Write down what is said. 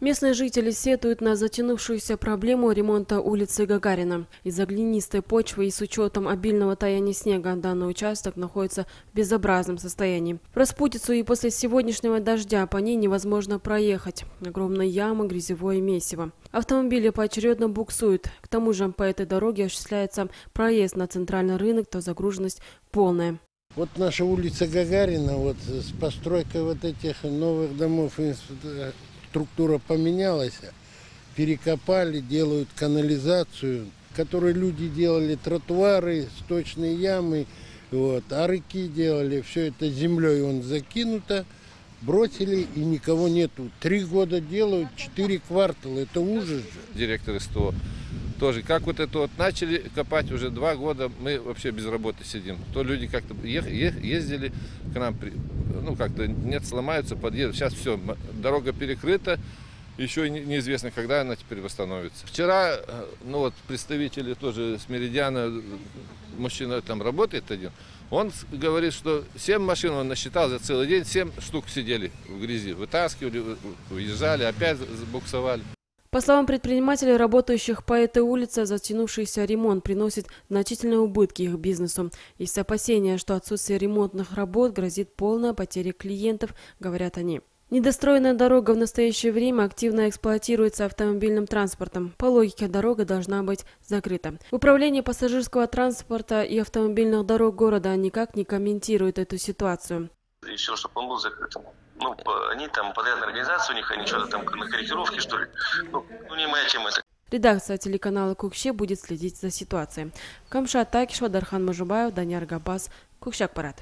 Местные жители сетуют на затянувшуюся проблему ремонта улицы Гагарина. Из-за глинистой почвы и с учетом обильного таяния снега данный участок находится в безобразном состоянии. В распутицу и после сегодняшнего дождя по ней невозможно проехать. Огромная яма, грязевое месиво. Автомобили поочередно буксуют. К тому же по этой дороге осуществляется проезд на центральный рынок, то загруженность полная. Вот наша улица Гагарина, вот с постройкой вот этих новых домов структура поменялась, перекопали, делают канализацию, которые люди делали тротуары, сточные ямы, вот, арыки делали, все это землей он закинуто, бросили и никого нету. Три года делают, четыре квартала, это ужас же. директор СТО. Тоже, как вот это вот начали копать уже два года, мы вообще без работы сидим. То люди как-то ездили к нам, ну как-то нет, сломаются, подъедут. Сейчас все, дорога перекрыта, еще неизвестно, когда она теперь восстановится. Вчера, э, ну вот представители тоже с Меридиана, э, мужчина там работает один, он говорит, что 7 машин он насчитал за целый день, 7 штук сидели в грязи, вытаскивали, вы- уезжали, опять забуксовали. По словам предпринимателей, работающих по этой улице, затянувшийся ремонт приносит значительные убытки их бизнесу. Есть опасения, что отсутствие ремонтных работ грозит полная потеря клиентов, говорят они. Недостроенная дорога в настоящее время активно эксплуатируется автомобильным транспортом. По логике, дорога должна быть закрыта. Управление пассажирского транспорта и автомобильных дорог города никак не комментирует эту ситуацию. Решил, чтобы он был закрытым. Ну, они там, подрядная организация у них, они что-то там на корректировке, что ли. Ну, ну, не моя тема это. Редакция телеканала Кукще будет следить за ситуацией. Камшат Такишева, Дархан Мажубаев, Даняр Габас, Кукщак Парад.